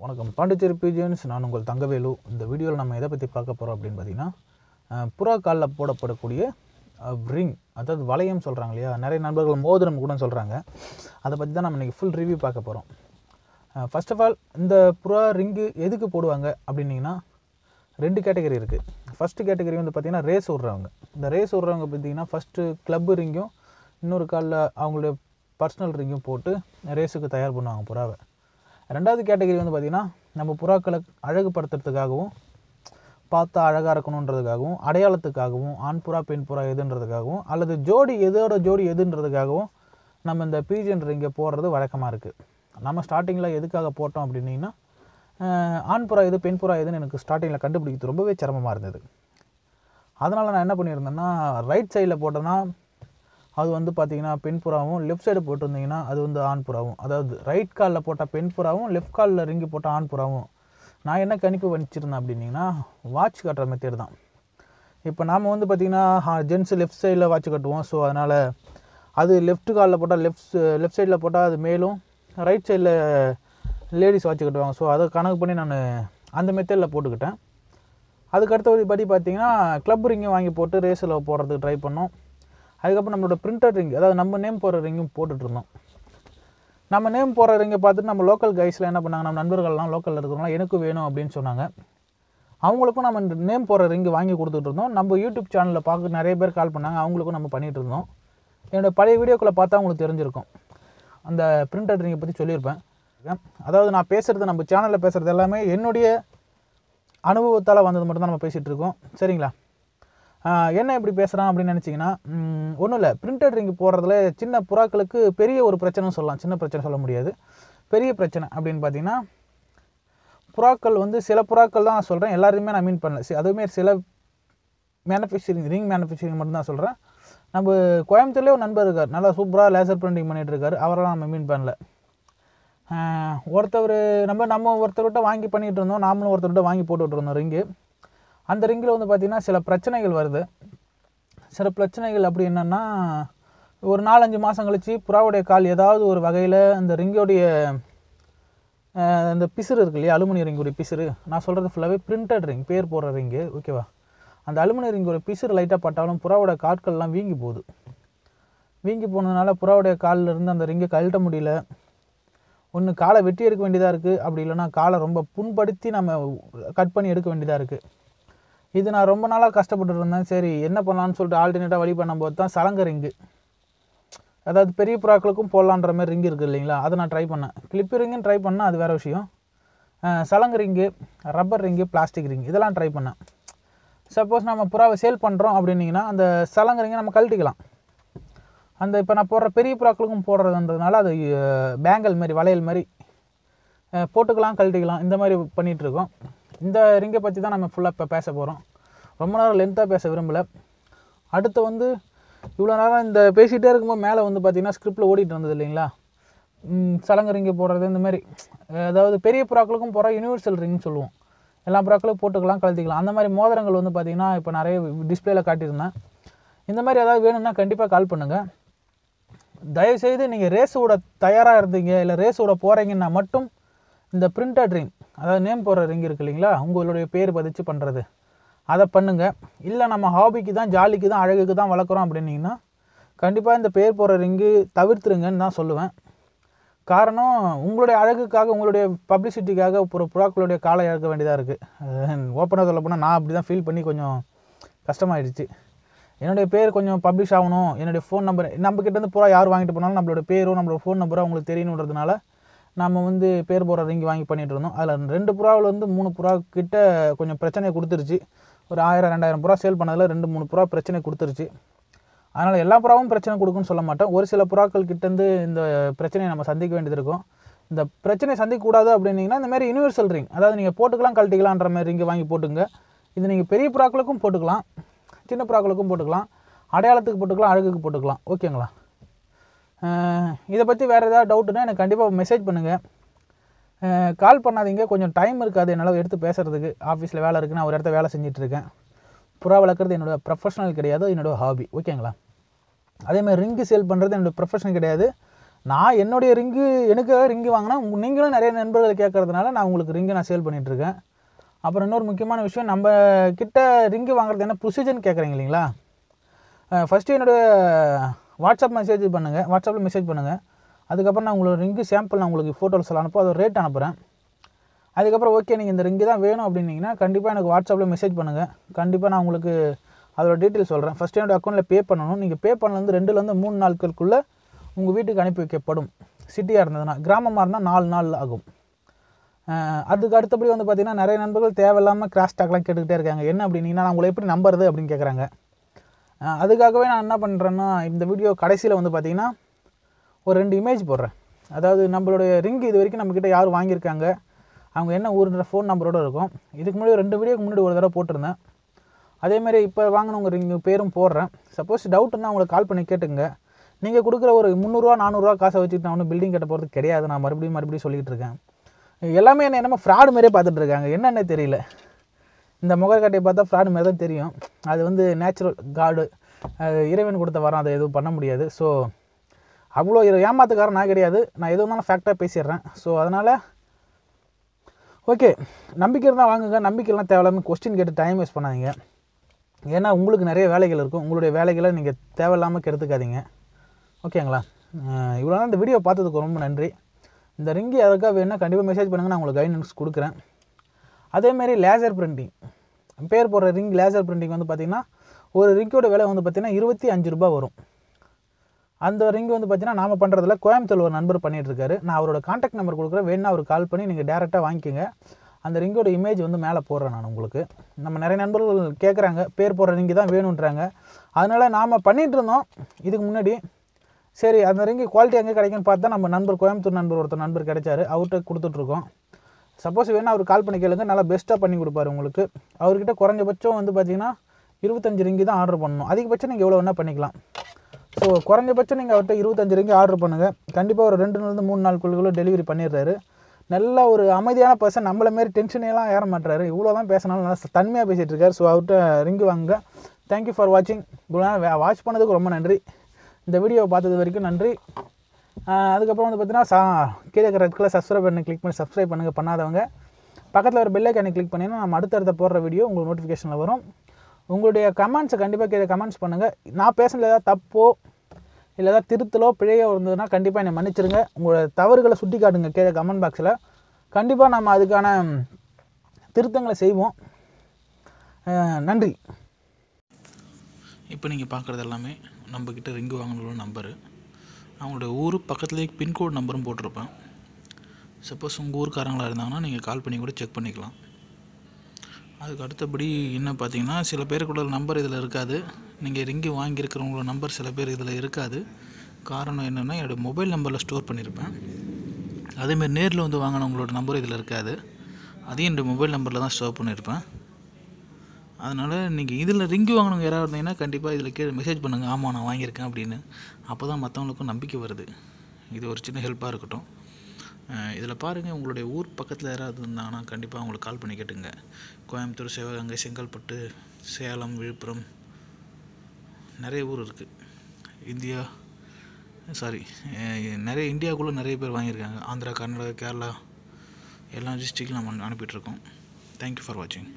வணக்கம். பாண்டிச்சேரி பிஜியன்ஸ் நான் உங்கள் தங்கவேலு. இந்த வீடியோவில் நம்ம எதை பற்றி பார்க்க போகிறோம் அப்படின்னு பார்த்தீங்கன்னா புறா காலில் போடப்படக்கூடிய ரிங் அதாவது வளையம் சொல்கிறாங்க இல்லையா? நிறைய நண்பர்கள் மோதிரம் கூட சொல்கிறாங்க அதை பற்றி தான் நம்ம இன்றைக்கி ஃபுல் ரிவ்யூ பார்க்க போகிறோம் ஃபஸ்ட் ஆஃப் ஆல் இந்த புறா ரிங்கு எதுக்கு போடுவாங்க அப்படின்னீங்கன்னா ரெண்டு கேட்டகரி இருக்குது ஃபஸ்ட்டு கேட்டகரி வந்து பார்த்திங்கன்னா ரேஸ் விட்றவங்க இந்த ரேஸ் விட்றவங்க பார்த்திங்கன்னா ஃபஸ்ட்டு கிளப்பு ரிங்கும் இன்னொரு காலில் அவங்களுடைய பர்சனல் ரிங்கும் போட்டு ரேஸுக்கு தயார் பண்ணுவாங்க புறாவை. ரெண்டாவது கேட்டகரி வந்து பார்த்திங்கன்னா நம்ம புறாக்களை அழகுபடுத்துறதுக்காகவும் பார்த்தா அழகாக இருக்கணுன்றதுக்காகவும் அடையாளத்துக்காகவும் ஆண் புறா பெண் புறா எதுன்றதுக்காகவும் அல்லது ஜோடி எதோட ஜோடி எதுன்றதுக்காகவும் நம்ம இந்த பீஜன் இங்கே போடுறது வழக்கமாக இருக்குது நம்ம ஸ்டார்டிங்கில் எதுக்காக போட்டோம் அப்படின்னிங்கன்னா ஆண் புறா எது பெண் புறா எதுன்னு எனக்கு ஸ்டார்டிங்கில் கண்டுபிடிக்கிறது ரொம்பவே சிரமமாக இருந்தது. அதனால் நான் என்ன பண்ணியிருந்தேன்னா ரைட் சைடில் போட்டேன்னா அது வந்து பார்த்தீங்கன்னா பெண் புறாவும் லெஃப்ட் சைடு போட்டிருந்தீங்கன்னா அது வந்து ஆண் புறாவும். அதாவது ரைட் காலில் போட்ட பெண் புறாவும் லெஃப்ட் காலில் ரிங்கி போட்ட ஆண் புறாவும். நான் என்ன கணிப்பு வச்சிருந்தேன் அப்படின்னிங்கன்னா வாட்ச் கட்டுற மெத்தேட் தான். இப்போ நாம் வந்து பார்த்திங்கன்னா ஜென்ஸ் லெஃப்ட் சைடில் வாட்ச் கட்டுவோம். ஸோ அதனால் அது லெஃப்ட் காலில் போட்டால் லெஃப்ட் லெஃப்ட் சைடில் போட்டால் அது மேலும் ரைட் சைடில் லேடிஸ் வாட்ச் கட்டுவாங்க. ஸோ அதை கணக்கு பண்ணி நான் அந்த மெத்தேடில் போட்டுக்கிட்டேன். அதுக்கு அடுத்தபடி படி பார்த்தீங்கன்னா க்ளப் ரிங்கை வாங்கி போட்டு ரேஸில் போடுறதுக்கு ட்ரை பண்ணோம். அதுக்கப்புறம் நம்மளோட பிரிண்டட் ரிங் அதாவது நம்ம நேம் போகிற ரிங்கும் போட்டுட்டு இருந்தோம் நம்ம நேம் போடுற ரிங்கை பார்த்துட்டு நம்ம லோக்கல் கைஸில் என்ன பண்ணாங்க? நம்ம நண்பர்கள்லாம் லோக்கலில் இருக்கிறவங்களாம் எனக்கு வேணும் அப்படின்னு சொன்னாங்க. அவங்களுக்கும் நம்ம நேம் போடுற ரிங்கு வாங்கி கொடுத்துட்டு இருந்தோம் நம்ம யூடியூப் சேனலில் பார்க்க நிறைய பேர் கால் பண்ணாங்க. அவங்களுக்கும் நம்ம பண்ணிகிட்டு இருந்தோம். என்னோட பழைய வீடியோக்களை பார்த்தா அவங்களுக்கு தெரிஞ்சிருக்கும். அந்த பிரிண்டட் ரிங்கை பற்றி சொல்லியிருப்பேன். அதாவது நான் பேசுகிறது நம்ம சேனலில் பேசுகிறது எல்லாமே என்னுடைய அனுபவத்தால் வந்தது மட்டும்தான் நம்ம பேசிகிட்டு இருக்கோம். சரிங்களா? என்ன இப்படி பேசுகிறான் அப்படின்னு நினச்சிங்கன்னா ஒன்றும் இல்லை. பிரிண்டட் ரிங்கு போடுறதுல சின்ன புறாக்களுக்கு பெரிய ஒரு பிரச்சனைன்னு சொல்லலாம். சின்ன பிரச்சனை சொல்ல முடியாது. பெரிய பிரச்சனை அப்படின்னு பார்த்தீங்கன்னா புறாக்கள் வந்து சில புறாக்கள் தான் நான் சொல்கிறேன் எல்லாருமே நான் மீன் பண்ணல. அதுவுமே சில மேனுஃபேக்சரிங் ரிங் மேனுஃபேக்சரிங் மட்டும் தான் சொல்கிறேன் நம்ம கோயம்புத்தூர்லேயே ஒரு நண்பர் இருக்கார். நல்லா சூப்பராக லேசர் பிரிண்டிங் பண்ணிகிட்டு இருக்காரு. அவரெல்லாம் நம்ம மீன் பண்ணல. ஒருத்தவர் நம்ம நம்ம ஒருத்தர்கிட்ட வாங்கி பண்ணிகிட்டு இருந்தோம். நாமளும் ஒருத்தர்கிட்ட வாங்கி போட்டுட்டு இருந்தோம் ரிங்கு அந்த ரிங்கில் வந்து பார்த்திங்கன்னா சில பிரச்சனைகள் வருது. சில பிரச்சனைகள் அப்படி என்னென்னா ஒரு நாலஞ்சு மாதம் கழிச்சு புறாவுடைய கால் ஏதாவது ஒரு வகையில் அந்த ரிங்கோடைய அந்த இந்த பிசுறு இருக்கு இல்லையா? அலுமினிய ரிங்குடைய பிசுறு. நான் சொல்கிறது ஃபுல்லாகவே பிரிண்டட் ரிங் பேர் போடுற ரிங்கு ஓகேவா அந்த அலுமினிய ரிங்கோட பிசுறு லைட்டாக பட்டாலும் புறாவோட காட்கள்லாம் வீங்கி போகுது. வீங்கி போனதுனால புறாவுடைய காலில் இருந்து அந்த ரிங்கை கழட்ட முடியல. ஒன்று காலை வெட்டி எடுக்க வேண்டியதாக இருக்குது அப்படி இல்லைன்னா காலை ரொம்ப புண்படுத்தி நம்ம கட் பண்ணி எடுக்க வேண்டியதாக இருக்குது இது நான் ரொம்ப நாளாக கஷ்டப்பட்டு இருந்தேன் சரி என்ன பண்ணலான்னு சொல்லிட்டு ஆல்டர்னேட்டாக வழி பண்ணும்போது தான் சலங்க ரிங்கு அதாவது பெரிய புறாக்களுக்கும் போடலான்ற மாதிரி ரிங்கு இருக்குது இல்லைங்களா? அதை நான் ட்ரை பண்ணேன். கிளிப்பு ரிங்குன்னு ட்ரை பண்ணேன் அது வேறு விஷயம். சலங்க ring rubber ring plastic ring இதெல்லாம் ட்ரை பண்ணேன். சப்போஸ் நம்ம புறாவை சேல் பண்ணுறோம் அப்படின்னீங்கன்னா அந்த சலங்க ரிங்கை நம்ம கழட்டிக்கலாம். அந்த இப்போ நான் போடுற பெரிய புறாக்களுக்கும் போடுறதுன்றதுனால அது பேங்கல் மாதிரி வளையல் மாதிரி போட்டுக்கலாம் கழட்டிக்கலாம் இந்த மாதிரி பண்ணிகிட்ருக்கோம் இந்த ரிங்கை பற்றி தான் நம்ம ஃபுல்லாக இப்போ பேச போகிறோம் ரொம்ப நேரம் லென்த்தாக பேச விரும்பலை. அடுத்து வந்து இவ்வளோ நேரம் இந்த பேசிகிட்டே இருக்கும்போது மேலே வந்து பார்த்திங்கன்னா ஸ்கிரிப்டில் ஓடிட்டு இருந்தது இல்லைங்களா? சலங்கு சலங்க ரிங்கு போடுறது இந்த மாதிரி. அதாவது பெரிய புறாக்களுக்கும் போகிற யூனிவர்சல் ரிங்னு சொல்லுவோம். எல்லா புறாக்களும் போட்டுக்கலாம் கழுத்திக்கலாம் அந்த மாதிரி மோதிரங்கள் வந்து பார்த்திங்கன்னா இப்போ நிறைய டிஸ்பிளேல காட்டியிருந்தேன். இந்த மாதிரி ஏதாவது வேணும்னா கண்டிப்பாக கால் பண்ணுங்கள் தயவுசெய்து நீங்கள் ரேஸ் விட தயாராக இருந்தீங்க இல்லை ரேஸ் விட போகிறீங்கன்னா மட்டும் இந்த பிரிண்டட் ரிங் அதாவது நேம் போடுற ரிங் இருக்கு இல்லைங்களா உங்களுடைய பேர் பதிச்சு பண்ணுறது அதை பண்ணுங்கள் இல்லை நம்ம ஹாபிக்கு தான் ஜாலிக்கு தான் அழகுக்கு தான் வளர்க்குறோம் அப்படின்னீங்கன்னா கண்டிப்பாக இந்த பேர் போடுற ரிங்கு தவிர்த்துருங்கன்னு தான் சொல்லுவேன். காரணம் உங்களுடைய அழகுக்காக உங்களுடைய பப்ளிசிட்டிக்காக ஒரு புறாக்களுடைய காலை இழக்க வேண்டியதாக இருக்குது ஓப்பனாக சொல்ல போனால் நான் அப்படி தான் ஃபீல் பண்ணி கொஞ்சம் கஷ்டமாயிடுச்சு. என்னுடைய பேர் கொஞ்சம் பப்ளிஷ் ஆகணும். என்னுடைய ஃபோன் நம்பர் நம்ம இருந்து புறா யார் வாங்கிட்டு போனாலும் நம்மளோட பேரும் நம்மளோட ஃபோன் நம்பரும் அவங்களுக்கு தெரியணுன்றதுனால நம்ம வந்து பேர் போகிற ரிங்கி வாங்கி பண்ணிகிட்டு இருந்தோம். அதில் ரெண்டு புறாவில் வந்து மூணு புறா கிட்ட கொஞ்சம் பிரச்சனையை கொடுத்துருச்சு. ஒரு ஆயிரம் ரெண்டாயிரம் புறா சேல் பண்ணதில் ரெண்டு மூணு புறா பிரச்சனை கொடுத்துருச்சு. அதனால் எல்லா புறாவும் பிரச்சனை கொடுக்குன்னு சொல்ல மாட்டோம். ஒரு சில புறாக்கள் கிட்டேருந்து இந்த பிரச்சனையை நம்ம சந்திக்க வேண்டியது இருக்கும். இந்த சந்திக்க சந்திக்கக்கூடாது அப்படின்னீங்கன்னா இந்த மாதிரி யூனிவர்சல் ரிங் அதாவது நீங்கள் போட்டுக்கலாம் கழட்டிக்கலான்ற மாதிரி ரிங்கை வாங்கி போட்டுங்க. இது நீங்கள் பெரிய புறாக்களுக்கும் போட்டுக்கலாம் சின்ன புறாக்களுக்கும் போட்டுக்கலாம். அடையாளத்துக்கு போட்டுக்கலாம் அழகுக்கு போட்டுக்கலாம். ஓகேங்களா? இதை பற்றி வேறு ஏதாவது டவுட்டுனா எனக்கு கண்டிப்பாக மெசேஜ் பண்ணுங்கள் கால் பண்ணாதீங்க. கொஞ்சம் டைம் இருக்காது என்னால் எடுத்து பேசுகிறதுக்கு ஆஃபீஸில் வேலை இருக்குது நான் ஒரு இடத்த வேலை செஞ்சிட்ருக்கேன் புறா வளர்க்குறது என்னோடய ப்ரொஃபஷனல் கிடையாது என்னோட ஹாபி ஓகேங்களா அதே மாதிரி ரிங்கு சேல் பண்ணுறது என்னோடய ப்ரொஃபஷன் கிடையாது. நான் என்னுடைய ரிங்கு எனக்காக ரிங்கு வாங்கினா நீங்களும் நிறைய நண்பர்கள் கேட்கறதுனால நான் உங்களுக்கு ரிங்கு நான் சேல் பண்ணிகிட்ருக்கேன் அப்புறம் இன்னொரு முக்கியமான விஷயம் நம்ம கிட்ட ரிங்கு வாங்குறது என்ன ப்ரொசீஜர்னு கேட்குறீங்க இல்லைங்களா? ஃபஸ்ட்டு என்னோடய வாட்ஸ்அப் மெசேஜ் பண்ணுங்கள் வாட்ஸ்அப்பில் மெசேஜ் பண்ணுங்கள் அதுக்கப்புறம் நான் உங்களுக்கு ரிங்கு சாம்பிள் நான் உங்களுக்கு ஃபோட்டோஸ் எல்லாம் அனுப்ப அதோட ரேட் அனுப்புகிறேன் அதுக்கப்புறம் ஓகே நீங்கள் இந்த ரிங்கு தான் வேணும் அப்படின்னீங்கன்னா கண்டிப்பாக எனக்கு வாட்ஸ்அப்பில் மெசேஜ் பண்ணுங்கள் கண்டிப்பாக நான் உங்களுக்கு அதோட டீட்டெயில் சொல்கிறேன் ஃபஸ்ட்டு என்னோடய அக்கௌண்ட்டில் பே பண்ணணும். நீங்கள் பே பண்ணலேருந்து ரெண்டுலேருந்து மூணு நாட்களுக்குள்ளே உங்கள் வீட்டுக்கு அனுப்பி வைக்கப்படும். சிட்டியாக இருந்ததுன்னா கிராமமாக இருந்தால் நாலு நாள் ஆகும். அதுக்கு அடுத்தபடி வந்து பார்த்திங்கன்னா நிறைய நண்பர்கள் தேவையில்லாமல் கிராஸ் டாக்லாம் கேட்டுக்கிட்டே இருக்காங்க. என்ன அப்படின்னீங்கன்னா நான் உங்களை எப்படி நம்புறது அப்படின்னு கேட்குறாங்க அதுக்காகவே நான் என்ன பண்ணுறேன்னா இந்த வீடியோ கடைசியில் வந்து பார்த்திங்கன்னா ஒரு ரெண்டு இமேஜ் போடுறேன். அதாவது நம்மளுடைய ரிங் இது வரைக்கும் நம்மக்கிட்ட யார் வாங்கியிருக்காங்க அவங்க என்ன ஊருன்ற ஃபோன் நம்பரோடு இருக்கும். இதுக்கு முன்னாடி ஒரு ரெண்டு வீடியோக்கு முன்னாடி ஒரு தடவை போட்டிருந்தேன். அதேமாதிரி இப்போ வாங்கினவங்க ரிங் பேரும் போடுறேன். சப்போஸ் டவுட்டுன்னா இருந்தால் அவங்களுக்கு கால் பண்ணி கேட்டுங்க. நீங்கள் கொடுக்குற ஒரு முந்நூறுரூவா நானூறுரூவா காசை வச்சுட்டு நான் ஒன்றும் பில்டிங் கட்ட போகிறது கிடையாது. நான் மறுபடியும் மறுபடியும் சொல்லிகிட்டு இருக்கேன். எல்லாமே என்ன என்னமோ ஃப்ராடு மாதிரியே பார்த்துட்ருக்காங்க என்னென்ன தெரியல. இந்த முகக்கட்டையை பார்த்தா ஃப்ராடு மாதிரி தான் தெரியும். அது வந்து நேச்சுரல் காடு இறைவன் கொடுத்த வரம் அதை எதுவும் பண்ண முடியாது. ஸோ அவ்வளோ ஏமாத்துக்காரன் நான் கிடையாது. நான் எது இருந்தாலும் ஃபேக்டாக பேசிடுறேன். ஸோ அதனால் ஓகே நம்பிக்கை இருந்தால் வாங்குங்க. நம்பிக்கைலாம் தேவையில்லாமல் கொஸ்டின் கேட்டு டைம் வேஸ்ட் பண்ணாதீங்க. ஏன்னா உங்களுக்கு நிறைய வேலைகள் இருக்கும். உங்களுடைய வேலைகளை நீங்கள் தேவையில்லாமல் கெடுத்துக்காதீங்க. ஓகேங்களா இவ்வளோ இந்த வீடியோ பார்த்ததுக்கு ரொம்ப நன்றி. இந்த ரிங்கு எதுக்காக வேணுன்னா கண்டிப்பாக மெசேஜ் பண்ணுங்கள் நான் உங்களுக்கு கைடன்ஸ் கொடுக்குறேன். அதேமாரி லேசர் பிரிண்டிங் பேர் போடுற ரிங் லேசர் பிரிண்டிங் வந்து பார்த்திங்கன்னா ஒரு ரிங்கோட விலை வந்து பார்த்திங்கன்னா இருபத்தி அஞ்சு ரூபாய் வரும். அந்த ரிங் வந்து பார்த்திங்கன்னா நாம் பண்ணுறதுல கோயம்புத்தூர் ஒரு நண்பர் பண்ணிகிட்ருக்காரு நான் அவரோட காண்டாக்ட் நம்பர் கொடுக்குறேன். வேணா அவர் கால் பண்ணி நீங்கள் டேரெக்டாக வாங்கிக்கோங்க. அந்த ரிங்கோட இமேஜ் வந்து மேலே போடுறேன் நான் உங்களுக்கு. நம்ம நிறைய நண்பர்கள் கேட்குறாங்க பேர் போடுற ரிங்கு தான் வேணுன்றாங்க அதனால் நாம் பண்ணிகிட்டு இருந்தோம். இதுக்கு முன்னாடி சரி அந்த ரிங்கு குவாலிட்டி எங்கே கிடைக்குன்னு பார்த்தா நம்ம நண்பர் கோயம்புத்தூர் நண்பர் ஒருத்தர் நண்பர் கிடைச்சாரு. அவர்கிட்ட கொடுத்துட்ருக்கோம் சப்போஸ் வேணா அவர் கால் பண்ணி கேளுங்க நல்லா பெஸ்ட்டாக பண்ணி கொடுப்பாரு உங்களுக்கு. அவர்கிட்ட குறைஞ்சபட்சம் வந்து பார்த்தீங்கன்னா இருபத்தஞ்சு ரிங்கி தான் ஆர்டர் பண்ணணும். அதிகபட்சம் நீங்கள் எவ்வளோ வேணால் பண்ணிக்கலாம். ஸோ குறைஞ்சபட்சம் நீங்கள் அவர்கிட்ட இருபத்தஞ்சு ரிங்கி ஆர்டர் பண்ணுங்கள் கண்டிப்பாக ஒரு ரெண்டு நாள்லேருந்து மூணு நாளுக்குள்ளுக்குள்ளே டெலிவரி பண்ணிடுறாரு. நல்ல ஒரு அமைதியான பர்சன் நம்மள மாரி டென்ஷனேலாம் ஏற மாட்டுறாரு இவ்வளோ தான் பேசினாலும் நல்லா தன்மையாக பேசிகிட்டு இருக்காரு. ஸோ அவர்கிட்ட ரிங்கு வாங்குங்க. தேங்க்யூ ஃபார் வாட்சிங் இவ்வளோ நேரம் வாட்ச் பண்ணதுக்கு ரொம்ப நன்றி. இந்த வீடியோவை பார்த்தது வரைக்கும் நன்றி. அதுக்கப்புறம் வந்து பார்த்தீங்கன்னா சா கீழே இருக்கிற ரெட் கலர் சப்ஸ்கிரைப் பண்ணி கிளிக் பண்ணி சப்ஸ்கிரைப் பண்ணுங்கள் பண்ணாதவங்க. பக்கத்தில் ஒரு பெல் கிளிக் பண்ணிங்கன்னா நம்ம அடுத்தடுத்த போடுற வீடியோ உங்களுக்கு நோட்டிஃபிகேஷனில் வரும். உங்களுடைய கமெண்ட்ஸை கண்டிப்பாக கீழே கமெண்ட்ஸ் பண்ணுங்கள் நான் பேசுனது ஏதாவது தப்போ இல்லை ஏதாவது திருத்தலோ பிழையோ இருந்ததுன்னா கண்டிப்பாக என்னை மன்னிச்சிருங்க. உங்களோட தவறுகளை சுட்டி காட்டுங்க கீழே கமெண்ட் பாக்ஸில் கண்டிப்பாக நம்ம அதுக்கான திருத்தங்களை செய்வோம். நன்றி. இப்போ நீங்கள் பார்க்குறது எல்லாமே நம்மக்கிட்ட ரிங்கு வாங்கணும் நம்பரு அவங்களோட ஊர் பக்கத்துலேயே பின்கோட் நம்பரும் போட்டிருப்பேன். சப்போஸ் உங்கள் ஊருக்காரங்களாக இருந்தாங்கன்னா நீங்கள் கால் பண்ணி கூட செக் பண்ணிக்கலாம். அதுக்கு அடுத்தபடி என்ன பார்த்தீங்கன்னா சில பேருக்குள்ள நம்பர் இதில் இருக்காது. நீங்கள் ரிங்கு வாங்கியிருக்கிறவங்களோட நம்பர் சில பேர் இதில் இருக்காது. காரணம் என்னென்னா என்னோடய மொபைல் நம்பரில் ஸ்டோர் பண்ணியிருப்பேன் அதேமாதிரி நேரில் வந்து வாங்கினவங்களோட நம்பர் இதில் இருக்காது. அதையும் என்னோடய மொபைல் நம்பரில் தான் ஸ்டோர் பண்ணியிருப்பேன் அதனால் நீங்கள் இதில் ரிங்கு வாங்கினவங்க யாராவது இருந்தீங்கன்னா கண்டிப்பாக இதில் கீழே மெசேஜ் பண்ணுங்கள் ஆமாம் நான் வாங்கியிருக்கேன் அப்படின்னு. அப்போ தான் மற்றவங்களுக்கும் நம்பிக்கை வருது. இது ஒரு சின்ன ஹெல்ப்பாக இருக்கட்டும். இதில் பாருங்கள் உங்களுடைய ஊர் பக்கத்தில் யாராவது இருந்தாங்கன்னா கண்டிப்பாக அவங்களுக்கு கால் பண்ணி கேட்டுங்க. கோயம்புத்தூர் சிவகங்கை செங்கல்பட்டு சேலம் விழுப்புரம் நிறைய ஊர் இருக்குது இந்தியா சாரி நிறைய இந்தியாவுக்குள்ளே நிறைய பேர் வாங்கியிருக்காங்க. ஆந்திரா கர்நாடகா கேரளா எல்லா டிஸ்ட்ரிக்ட்லையும் நம்ம அனுப்பிட்டுருக்கோம் தேங்க்யூ ஃபார் வாட்சிங்